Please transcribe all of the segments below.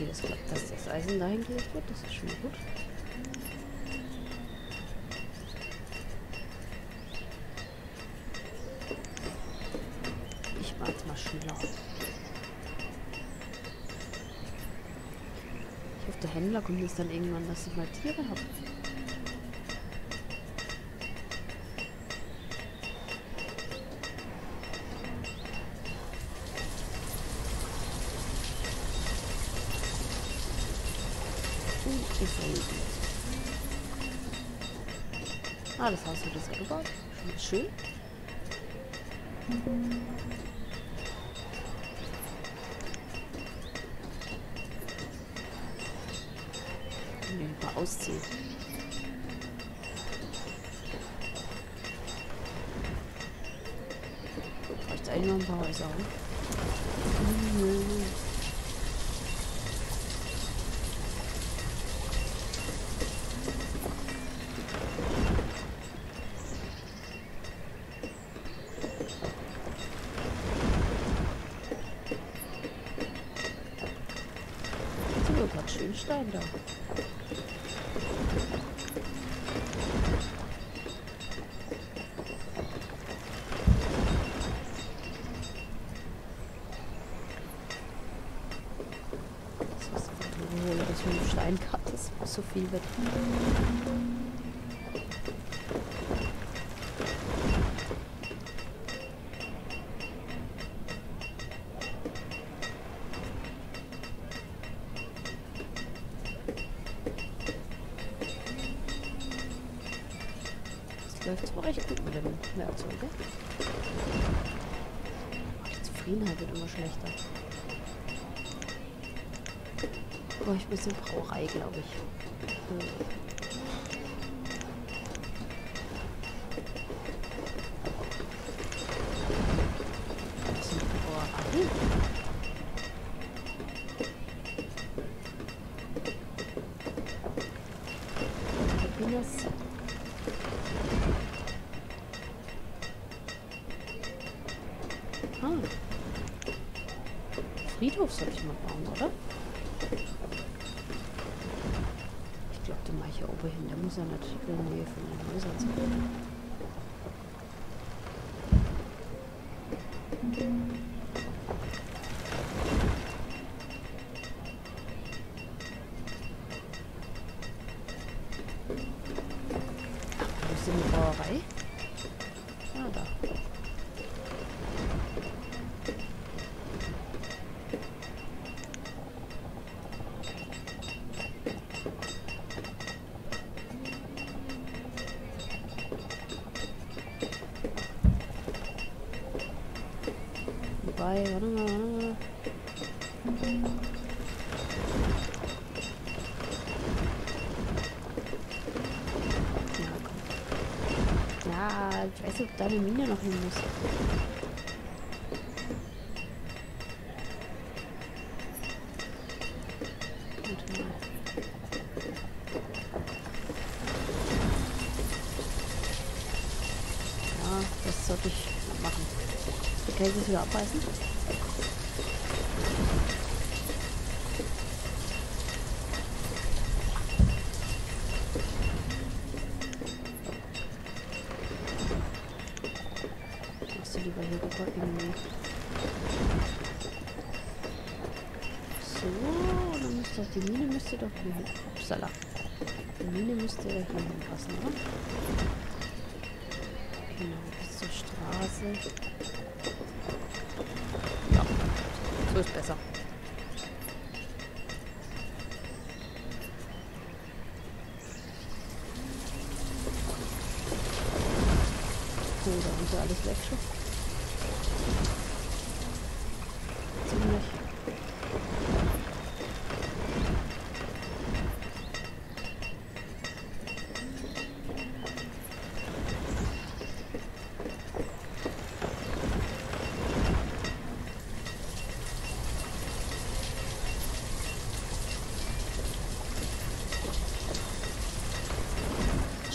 Okay, das klappt, dass das Eisen dahin gelegt wird. Das ist schon gut. Ich mach jetzt mal schneller. Ich hoffe, der Händler kommt jetzt dann irgendwann, dass ich mal Tiere habe. Ah, das Haus wird jetzt gebaut. Schön. Nee, mal ausziehen. Reicht eigentlich noch ein paar Häuser? schön Stein da. Das ist das mit dem Steinkarte, so viel wird. läuft zwar recht gut mit dem Werkzeug, gell? Die Zufriedenheit wird immer schlechter. Oh, ich bisschen Brauerei, glaube ich. Hm. Happiness. Ah. Friedhof soll ich mal bauen, oder? Ich glaube, den mache ich hier oben hin. Der muss ja nicht in der Nähe von den Häusern sein. Wo ist denn die Brauerei? Ah, da. Wobei, warte mal, warte mal. Ja, komm. Ja, ich weiß nicht, ob deine Mine noch hin muss. Ja, das sollte ich machen. Kann ich das wieder abreißen? Rüber irgendwie. So, dann müsste doch die Mine müsste doch hier hin. Upsala. Die Mine müsste hier hinpassen, oder? Genau, bis zur Straße. Ja, so ist besser. So, da haben sie alles weg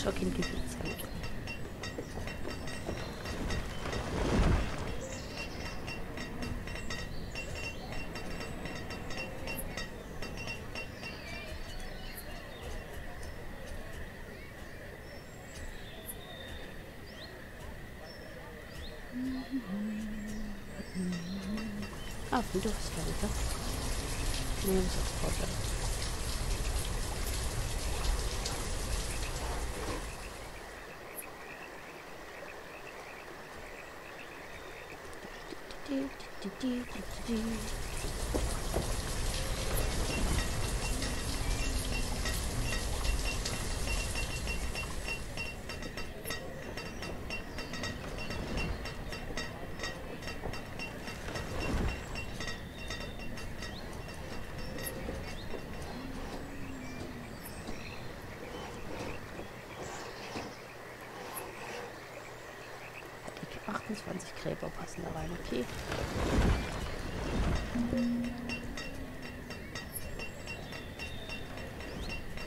적인 기술자. 아, 무조건 시켜야죠. 무조건 버려. Jetzt vorstellen. Die 28 Gräber passen da rein, okay.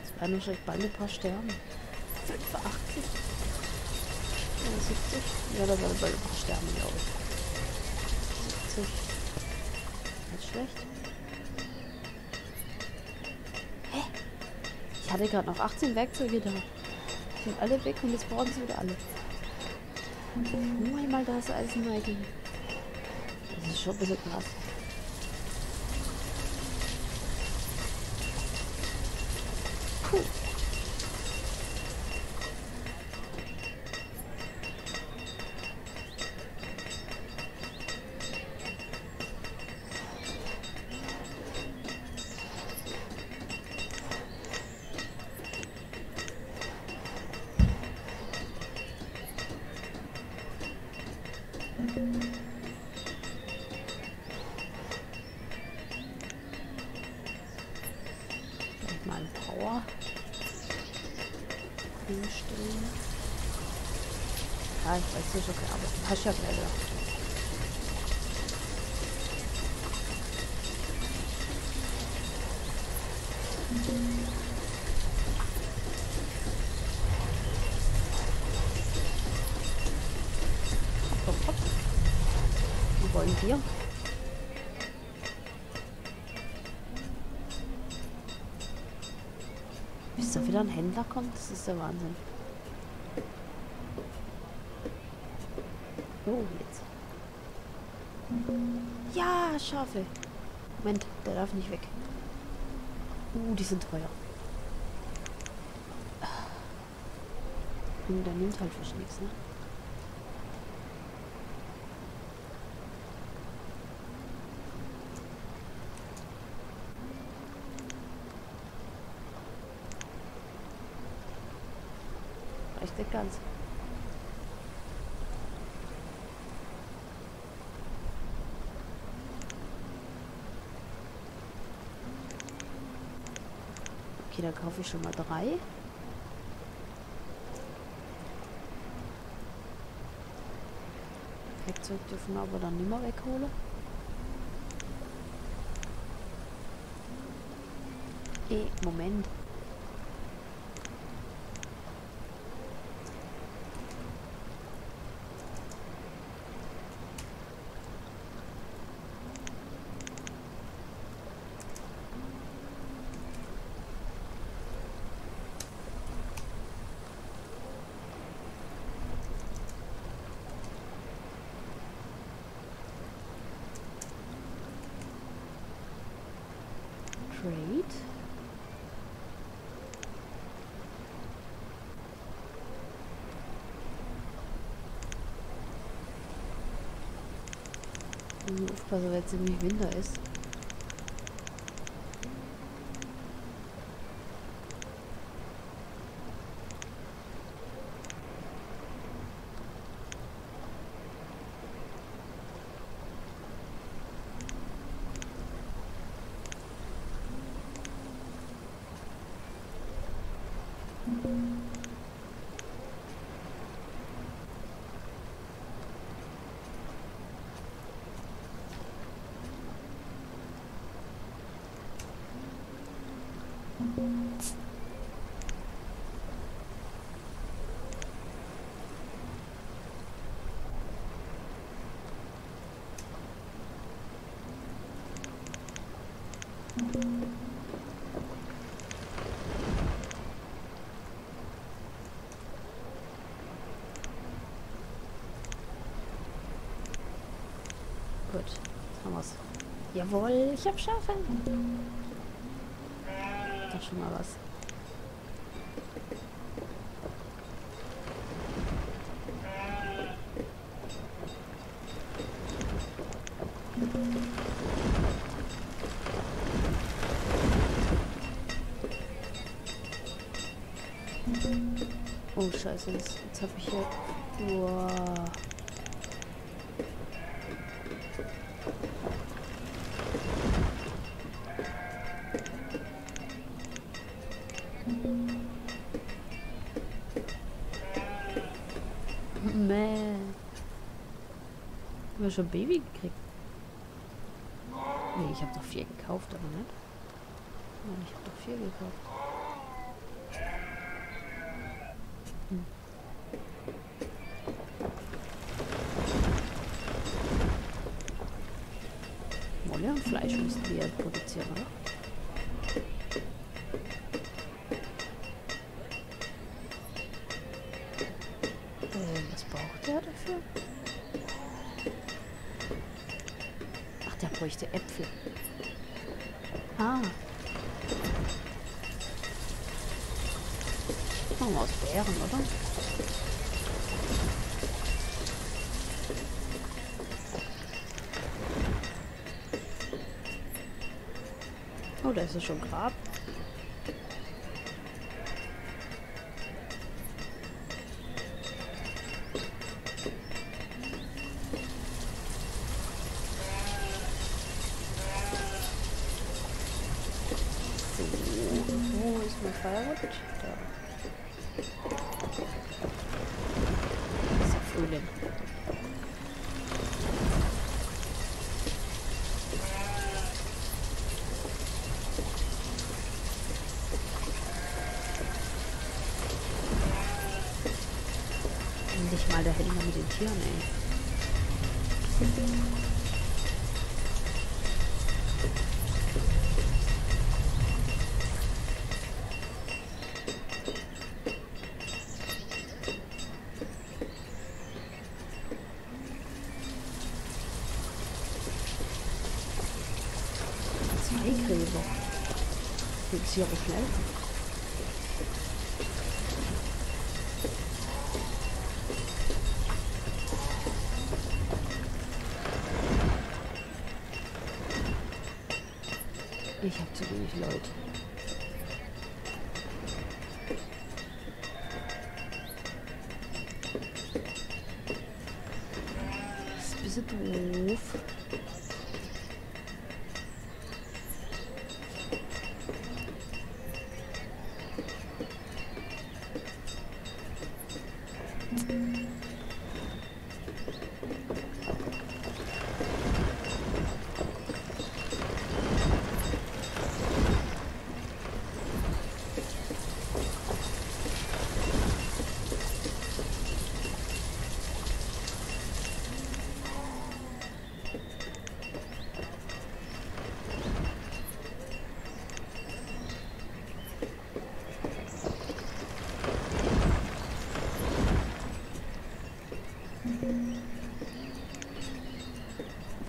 Es werden wahrscheinlich bald ein paar sterben. 85. 70. Ja, da werden bald ein paar sterben, glaube ich. 70. Nicht schlecht. Hä? Ich hatte gerade noch 18 Werkzeuge da. Die sind alle weg und jetzt brauchen sie wieder alle. Nur einmal das Eisenweite. Das ist schon ein bisschen krass. Ja, ich weiß nicht, okay, aber hast ja gleich hopp. Wo wollen wir? Bis da wieder ein Händler kommt, das ist der Wahnsinn. Oh, jetzt. Ja, Schafe. Moment, der darf nicht weg. Uh, die sind teuer. Und der nimmt halt fast nichts, ne? Reicht nicht ganz. Okay, dann kaufe ich schon mal drei. Werkzeug dürfen wir aber dann nicht mehr wegholen. Eh, Moment. Trade. Muss Aufpassen, weil es ziemlich Winter ist. Gut, jetzt haben wir's. Jawohl, ich hab Schafe. Doch schon mal was. Oh scheiße, jetzt, jetzt habe ich hier... Wow. Mäh. Haben wir schon Baby gekriegt? Nee, ich habe doch vier gekauft, aber nicht. Nein, ich habe doch vier gekauft. Hm. Wolle und Fleisch müssen wir produzieren, oder? Wir aus Beeren, oder? Oh, da ist es schon Grab. So, wo ist mein Firewood? Da. Das ist der Frühling. Endlich mal der Händler mit den Tieren, ey. Zwei Gräber. Geht's hier schnell? Ich habe zu wenig Leute. Das ist ein bisschen doof.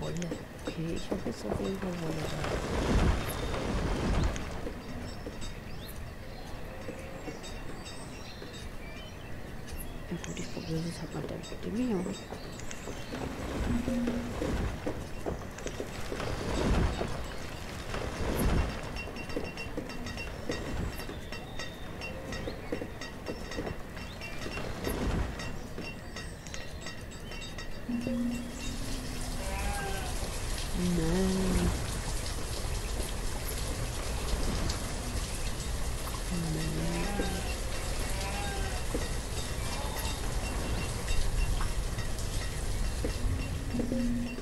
Wolle. Okay, ich habe jetzt auf jeden Fall da. Ja gut, ich probiere es halt mal mit dem hier. Nein. Nein.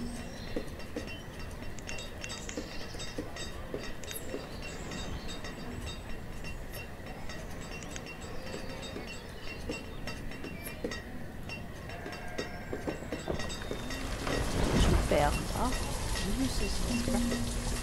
Schon Jesus, that's